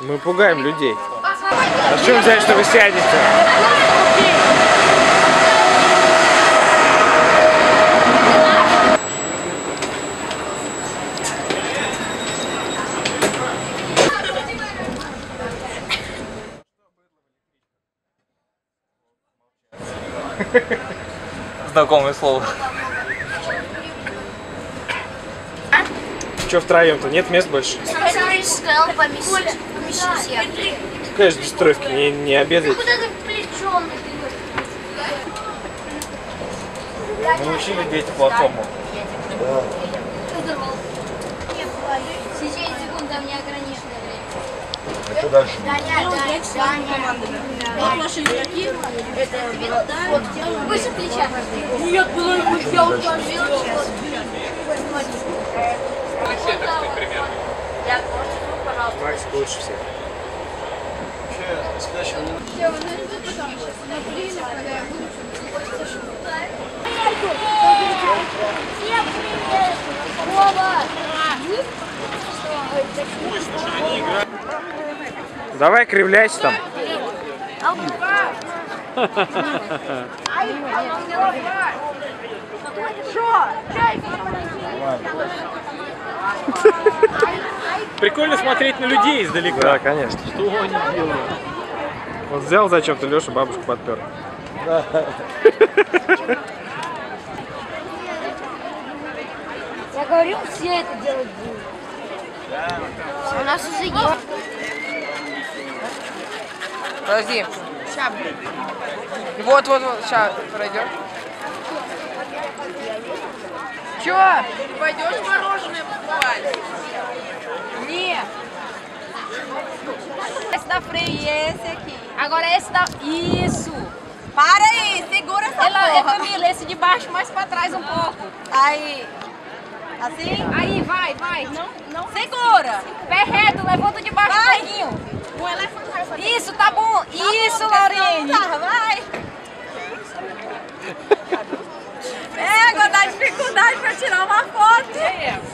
Мы пугаем людей. А с взять, что вы сядете? Знакомое слово. Че втроем-то? Нет мест больше? Сказал поместить, поместить всех. Конечно, без тройки, не, не обедать. Куда ты плечом Научили дети платформу. Время. А что дальше? Даня. Ваши игроки, это Вот, выше плеча. Нет, было я вот так сделал. Макс лучше всех. Всем привет! Вова! Давай кривляйся там. Прикольно смотреть на людей издалека. Да, конечно. Что они делают? Вот взял зачем-то Леша бабушку подпер. Я говорю, все это делать будут. У нас уже есть. Подожди. Вот, вот, вот, сейчас пройдем. Чё? Ты пойдешь мороженое da frente e esse aqui. Agora esse da... Isso. Para aí, segura essa Ela, porra. É Camila, esse de baixo mais pra trás um pouco. Aí. Assim? Aí, vai, vai. Não, não. Segura. Pé reto, levanta de baixo vai. um pouquinho. O elefante vai fazer. Isso, tá bom. Isso, Laurine. Tá, vai. É, agora dá dificuldade pra tirar uma foto.